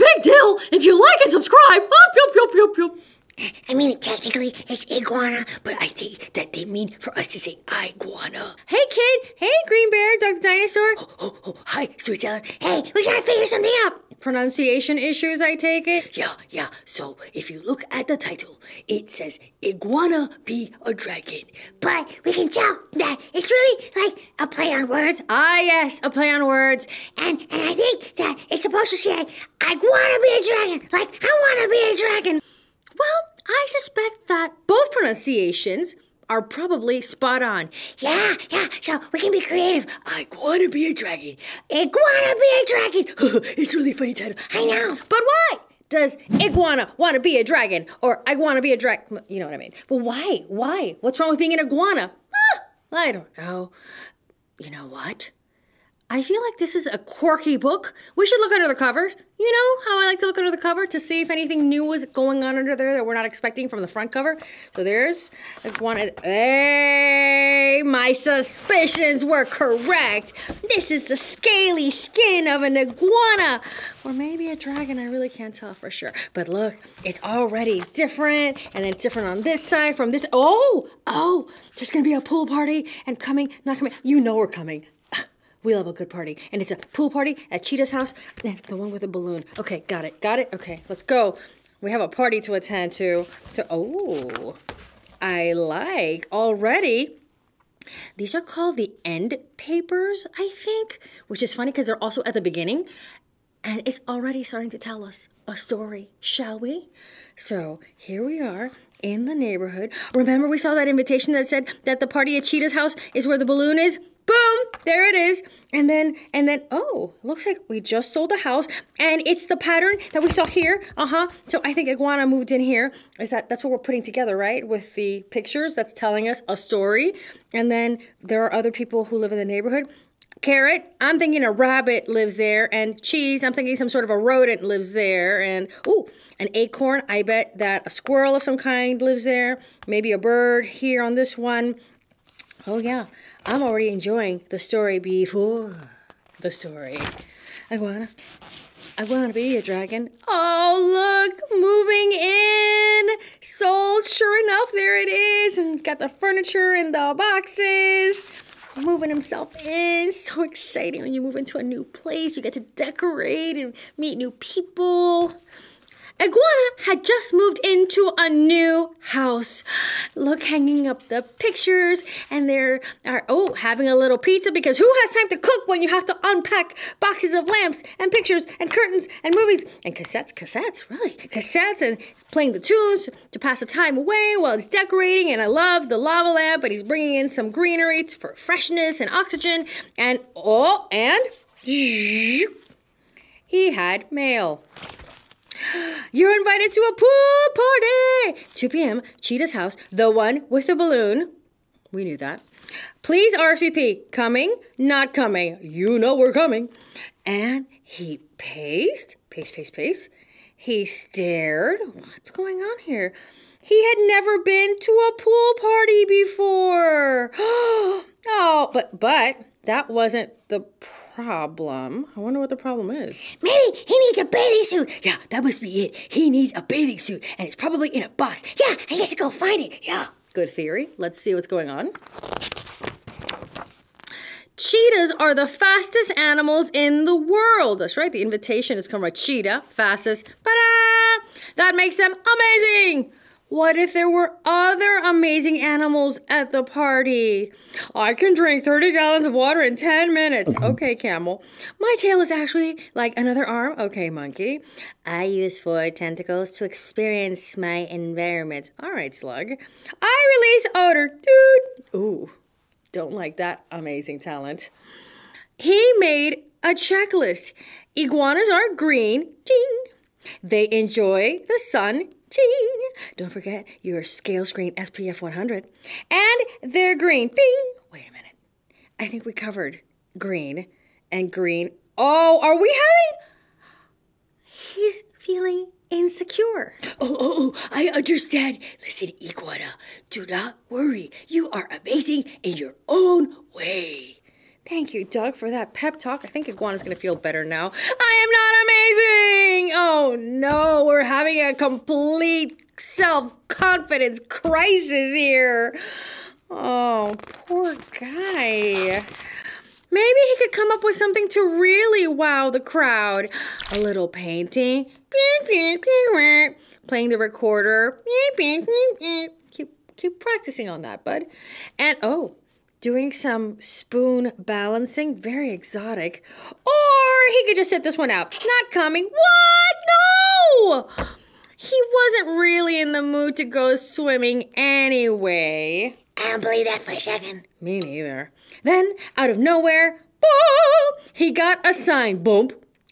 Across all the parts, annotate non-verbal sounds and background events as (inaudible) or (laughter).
big deal if you like and subscribe. I mean, technically, it's iguana, but I think that they mean for us to say iguana. Hey, kid. Hey, Green Bear, Doug Dinosaur. Oh, oh, hi, sweet Teller. Hey, we gotta figure something out. Pronunciation issues, I take it? Yeah, yeah. So if you look at the title, it says iguana be a dragon. But we can tell that it's really like a play on words. Ah, yes, a play on words. And and I think that it's supposed to say, I wanna be a dragon. Like, I wanna be a dragon. Well, I suspect that both pronunciations are probably spot on. Yeah, yeah. So we can be creative. I wanna be a dragon. I wanna be a dragon. (laughs) it's a really funny title. I know. But why? Does iguana want to be a dragon? Or I want to be a dragon? You know what I mean. But why? Why? What's wrong with being an iguana? Ah, I don't know. You know what? I feel like this is a quirky book. We should look under the cover. You know how I like to look under the cover to see if anything new was going on under there that we're not expecting from the front cover. So there's one. Hey, my suspicions were correct. This is the scaly skin of an iguana. Or maybe a dragon, I really can't tell for sure. But look, it's already different. And it's different on this side from this. Oh, oh, there's gonna be a pool party and coming, not coming. You know we're coming. We love a good party. And it's a pool party at Cheetah's house. And the one with a balloon. Okay, got it. Got it? Okay, let's go. We have a party to attend to. So, oh, I like already. These are called the end papers, I think, which is funny because they're also at the beginning. And it's already starting to tell us a story, shall we? So here we are in the neighborhood. Remember, we saw that invitation that said that the party at Cheetah's house is where the balloon is? Boom! There it is. And then, and then, oh, looks like we just sold the house, and it's the pattern that we saw here. Uh huh. So I think Iguana moved in here. Is that that's what we're putting together, right? With the pictures, that's telling us a story. And then there are other people who live in the neighborhood. Carrot, I'm thinking a rabbit lives there, and cheese, I'm thinking some sort of a rodent lives there, and ooh, an acorn, I bet that a squirrel of some kind lives there, maybe a bird here on this one. Oh yeah, I'm already enjoying the story before the story. I wanna, I wanna be a dragon. Oh look, moving in, sold. Sure enough, there it is, and got the furniture and the boxes. Moving himself in, so exciting when you move into a new place. You get to decorate and meet new people. Iguana had just moved into a new house. Look, hanging up the pictures, and they're are oh having a little pizza because who has time to cook when you have to unpack boxes of lamps and pictures and curtains and movies and cassettes, cassettes, really cassettes, and playing the tunes to pass the time away while he's decorating. And I love the lava lamp, but he's bringing in some greenery for freshness and oxygen. And oh, and he had mail. You're invited to a pool party! 2 p.m., Cheetah's house, the one with the balloon. We knew that. Please RSVP. Coming, not coming. You know we're coming. And he paced, pace, pace, pace. He stared. What's going on here? He had never been to a pool party before. (gasps) oh, but but that wasn't the problem. I wonder what the problem is. Maybe he needs a bathing suit. Yeah, that must be it. He needs a bathing suit, and it's probably in a box. Yeah, I guess you go find it. Yeah. Good theory. Let's see what's going on. Cheetahs are the fastest animals in the world. That's right. The invitation is come right. Cheetah, fastest. That makes them amazing. What if there were other amazing animals at the party? I can drink 30 gallons of water in 10 minutes. Mm-hmm. Okay, camel. My tail is actually like another arm. Okay, monkey. I use four tentacles to experience my environment. All right, slug. I release odor. Dude. Ooh, don't like that amazing talent. He made a checklist. Iguanas are green. Ding. They enjoy the sun. Ching! Don't forget your scale screen SPF 100. And they're green. Bing! Wait a minute. I think we covered green and green. Oh, are we having. He's feeling insecure. Oh, oh, oh, I understand. Listen, Iguana, do not worry. You are amazing in your own way. Thank you, Doug, for that pep talk. I think Iguana's gonna feel better now. I am not amazing! Oh no, we're having a complete self confidence crisis here. Oh, poor guy. Maybe he could come up with something to really wow the crowd. A little painting, playing the recorder. Keep, keep practicing on that, bud. And oh, doing some spoon balancing, very exotic. Or he could just sit this one out. Not coming. What? No! He wasn't really in the mood to go swimming anyway. I don't believe that for a second. Me neither. Then, out of nowhere, boom, he got a sign. Boom.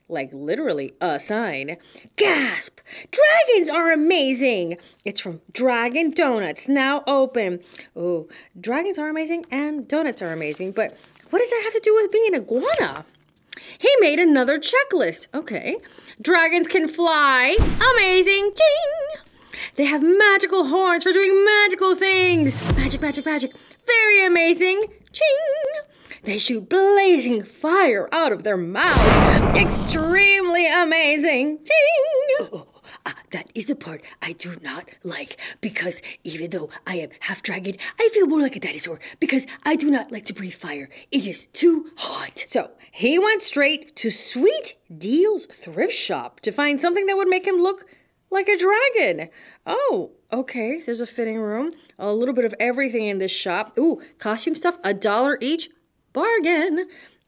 Like literally a sign. Gasp! Dragons are amazing! It's from Dragon Donuts, now open. Oh, dragons are amazing and donuts are amazing, but what does that have to do with being an iguana? He made another checklist. Okay. Dragons can fly. Amazing. Ding! They have magical horns for doing magical things. Magic, magic, magic. Very amazing. Ching! They shoot blazing fire out of their mouths. Extremely amazing. Ching! Uh, that is the part I do not like because even though I am half dragon, I feel more like a dinosaur because I do not like to breathe fire. It is too hot. So he went straight to Sweet Deal's thrift shop to find something that would make him look like a dragon. Oh, okay. There's a fitting room. A little bit of everything in this shop. Ooh, costume stuff, a dollar each. Bargain.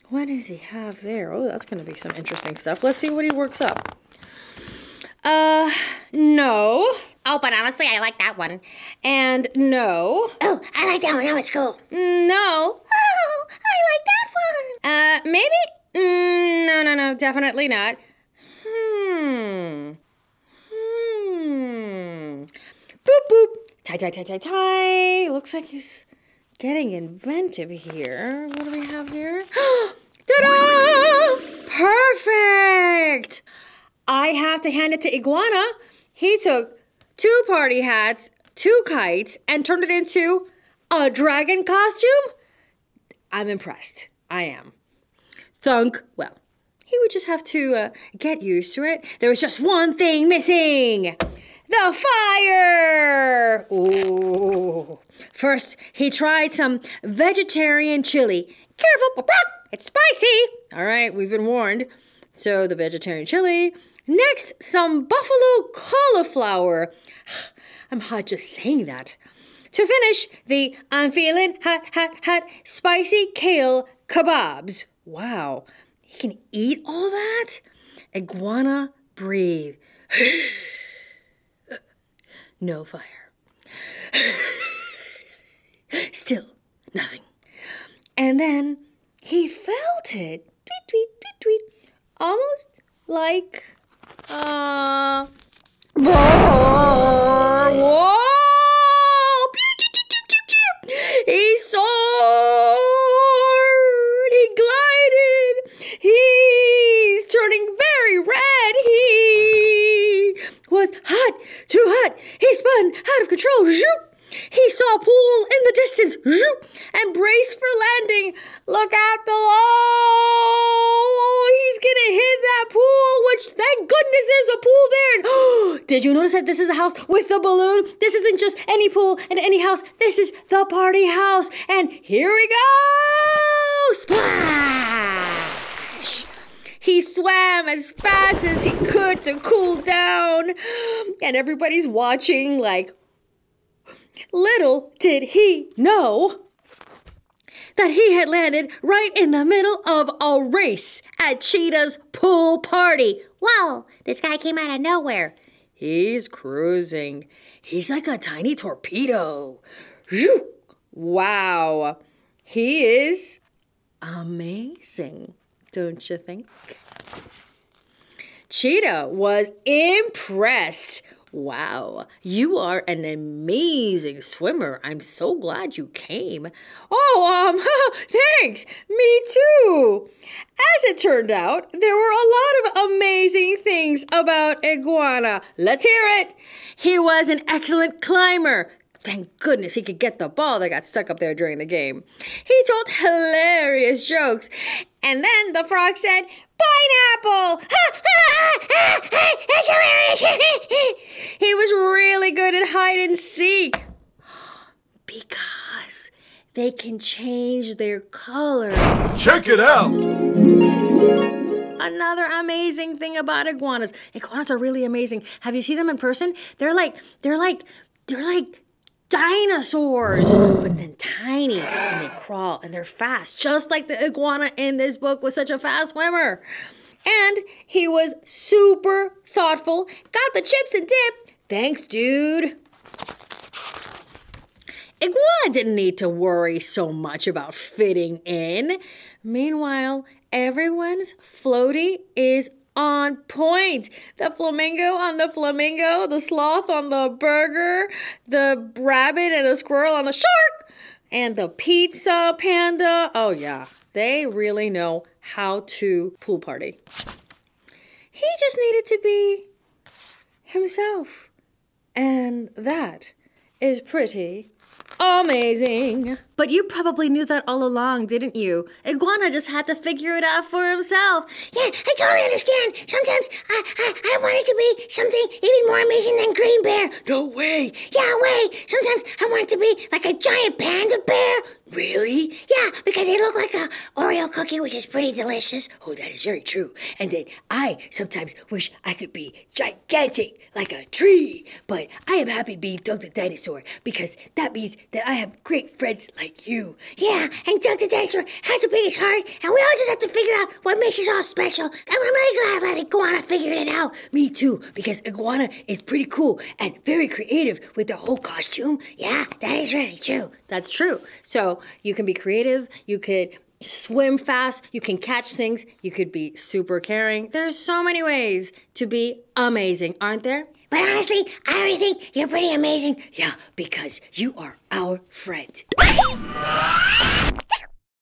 What does he have there? Oh, that's going to be some interesting stuff. Let's see what he works up. Uh, no. Oh, but honestly, I like that one. And no. Oh, I like that one. That was cool. No. Oh, I like that one. Uh, maybe? Mm, no, no, no. Definitely not. Hmm. Hmm. Boop, boop. Tie, tie, tie, tie, tie. Looks like he's getting inventive here. What do we have here? (gasps) Ta-da! Perfect! I have to hand it to Iguana. He took two party hats, two kites, and turned it into a dragon costume. I'm impressed. I am. Thunk. Well, he would just have to uh, get used to it. There was just one thing missing the fire! First, he tried some vegetarian chili. Careful, it's spicy. All right, we've been warned. So, the vegetarian chili. Next, some buffalo cauliflower. (sighs) I'm hot just saying that. To finish, the I'm feeling hot, hot, hot spicy kale kebabs. Wow, he can eat all that? Iguana, breathe. (sighs) no fire. (sighs) (laughs) Still nothing. And then he felt it. Tweet, tweet, tweet, tweet. Almost like, uh, whoa! He a pool there. And (gasps) did you notice that this is the house with the balloon? This isn't just any pool and any house. This is the party house. And here we go! Splash! He swam as fast as he could to cool down. (gasps) And everybody's watching like, Little did he know that he had landed right in the middle of a race at Cheetah's pool party. Whoa, this guy came out of nowhere. He's cruising. He's like a tiny torpedo. Phew. Wow. He is amazing, don't you think? Cheetah was impressed. Wow, you are an amazing swimmer. I'm so glad you came. Oh, um, (laughs) thanks. Me too. As it turned out, there were a lot of amazing things about Iguana. Let's hear it. He was an excellent climber. Thank goodness he could get the ball that got stuck up there during the game. He told hilarious jokes. And then the frog said, Pineapple! That's (laughs) hilarious. He was really good at hide and seek. Because they can change their color. Check it out! Another amazing thing about iguanas. Iguanas are really amazing. Have you seen them in person? They're like they're like they're like dinosaurs, but then tiny and they crawl and they're fast, just like the iguana in this book was such a fast swimmer. And he was super thoughtful. Got the chips and dip. Thanks, dude. Iguana didn't need to worry so much about fitting in. Meanwhile, everyone's floaty is on point. The flamingo on the flamingo, the sloth on the burger, the rabbit and the squirrel on the shark, and the pizza panda. Oh, yeah, they really know how to pool party. He just needed to be himself. And that is pretty amazing. But you probably knew that all along, didn't you? Iguana just had to figure it out for himself. Yeah, I totally understand. Sometimes I, I, I want it to be something even more amazing than Green Bear. No way! Yeah, way. Sometimes I want it to be like a giant panda bear. Really? Yeah, because they look like a Oreo cookie, which is pretty delicious. Oh, that is very true. And then I sometimes wish I could be gigantic like a tree. But I am happy being Doug the dinosaur because that means that I have great friends like you. Yeah, and Doug the dinosaur has the biggest heart, and we all just have to figure out what makes us all special. And I'm really glad that Iguana figured it out. Me too, because Iguana is pretty cool and very creative with the whole costume. Yeah, that is really true. That's true. So you can be creative, you could swim fast, you can catch things, you could be super caring. There's so many ways to be amazing, aren't there? But honestly, I already think you're pretty amazing. Yeah, because you are our friend. (laughs)